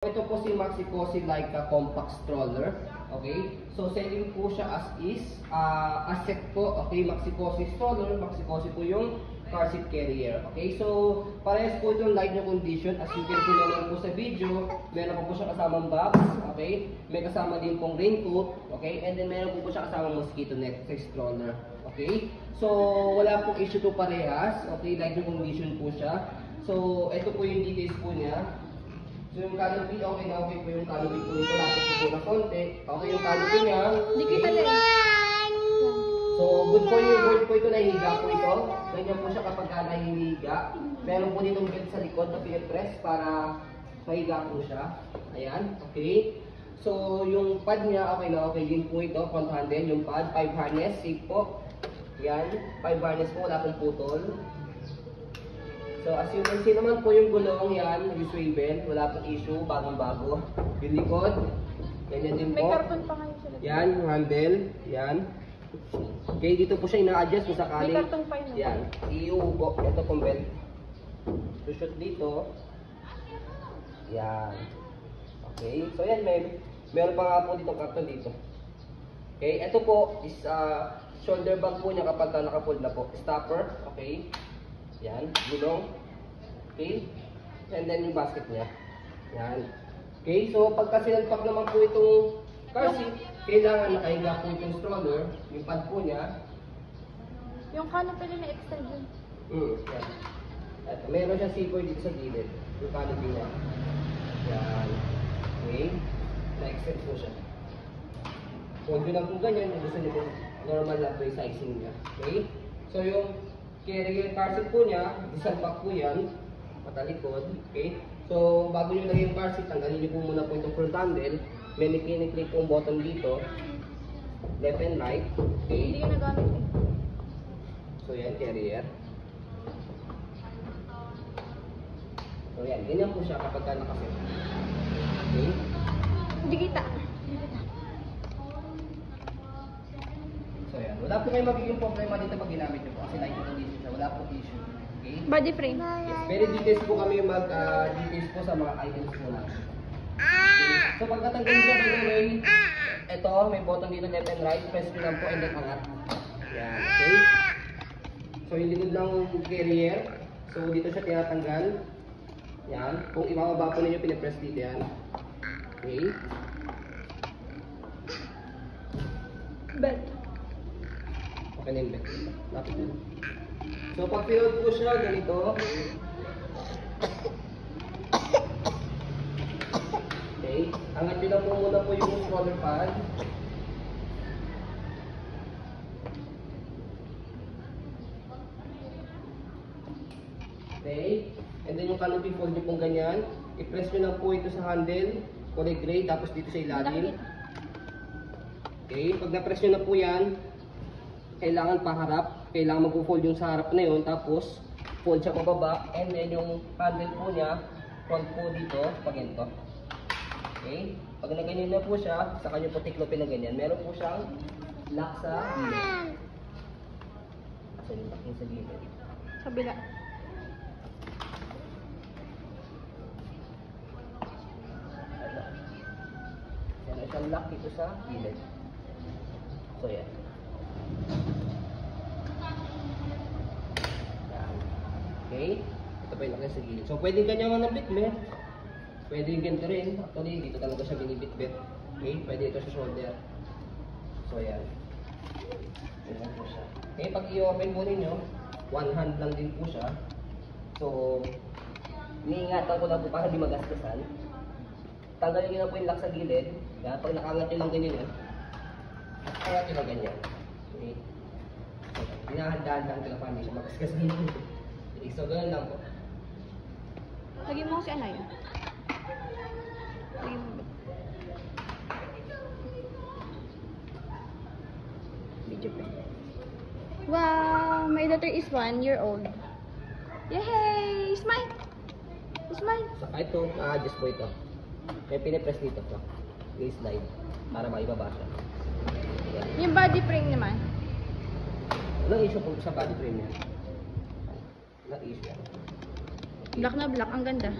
Ito po si Maxi Cosi like compact stroller. Okay? So selling po siya as is, uh, asset po. Okay, Maxi Cosi stroller, Maxi Cosi po yung car seat carrier. Okay? So parehas po itong light na condition. As you can see naman po sa video, meron po po siya kasamang box. Okay? May kasama din pong raincoat. Okay? And then meron po po siya kasamang mosquito net sa stroller. Okay? So wala pong issue to parehas. Okay? Light na condition po siya. So ito po yung details po niya. So yung canopy, okay na okay po yung canopy po ito. Lapit po po na konti. Okay yung canopy niya. Hindi kita lang. So good for you, good po ito, nahihiga po ito. Ganyan po siya kapag ka nahihiga. Meron po ditong belt sa likod na pinapress para mahiga po siya. Ayan, okay. So yung pad niya, okay na okay din po ito, front handle, yung pad, 5 harness, safe po. Yan, 5 harness po, wala pong putol. So as you can see naman po yung gulong yan, yung swivel, wala pong issue, bagong bago. Yung likod, ganyan din May po. karton pa ngayon sila. Yan, yung handle, yan. Okay, dito po siya ina-adjust kung sakaling. May kartong pa yun. Yan, iuubo. Ito pong belt. Sushoot dito. Yan. Okay, so yan, may, meron pa nga po dito karton dito. Okay, ito po is uh, shoulder bag po niya kapag ka naka-fold na po. Stopper, okay. Yan, gulong. Okay. And then yung basket niya. Yan. Okay, so pagka sinalpak naman po itong car seat, kailangan nakahiga po itong stroller, yung pad po niya. Yung canopy rin na-extend yun. Mm, yan. At meron siyang zipper dito sa gilid. Yung canopy niya. Yan. Okay. Na-extend po siya. Kung yun lang po ganyan, yung gusto niyo po normal lang po yung sizing niya. Okay? So yung carrier car po niya, isang pack po yan, matalikod. Okay? So bago nyo lagay yung car seat, tanggalin niyo po muna po itong front handle. May click pong button dito. Left and right. Hindi Okay? yun nagamit eh. So yan, carrier. So yan, ganyan po siya kapag ka nakaset. Okay? Hindi kita. Hindi kita. So yan, wala po kayong magiging problema dito pag ginamit nyo po kasi light condition siya, wala po issue. Okay? Body frame. Yes, very details po kami mag ah, details po sa mga items po namin. Okay. So pag natanggal siya by the way, ito may button dito left and right, press nyo lang po and then angat. Yan, okay? So yung likod ng carrier, so dito siya tinatanggal. Yan, kung ibababa po ninyo, pinapress dito yan. Okay? Belt. Yung bet. Lapit na. So pag pinod ko siya, ganito. Okay. Angat nyo lang po muna po yung stroller pad. Okay. And then yung canopy fold nyo pong ganyan. I-press nyo lang po ito sa handle. Kulay gray. Tapos dito sa ilalim. Okay. Pag na-press nyo na po yan, kailangan paharap, kailangan mag-fold yung sa harap na yun, tapos fold siya pababa, and then yung handle po niya, front po dito, pag ganito. Okay? Pag naganyan na po siya, sa kanya po tiklopin na ganyan, meron po siyang lock sa gilid. Sa lock sa gilid. Kabila. Ito. Meron siyang lock dito sa gilid. So yan. Yan. Okay? Ito pa yung niya sa gilid. So pwedeng kanya manabit, mer. Pwede yung ganito rin. Actually, dito talaga siya binibit-bit. Okay? Pwede ito sa shoulder. So yan. Ayan po siya. Okay, pag i-open po ninyo, one hand lang din po siya. So, iniingatan ko lang po para di magastasan. Tanggalin nyo na po yung lock sa gilid. Kaya pag nakangat nyo lang ganyan yan, angat nyo lang ganyan. Okay. Hinahandaan lang sila para hindi siya dito. Okay, so ganun lang po. Lagi mo si Anay. Lagi mo. Video pa. Wow! My daughter is one year old. Yay! Smile! Smile! Saka ito, na-adjust po ito. May pinipress dito po. Yung slide. Para maibaba siya. Yung body frame naman. Walang issue po sa body frame niya. Walang issue. Black na black. Ang ganda.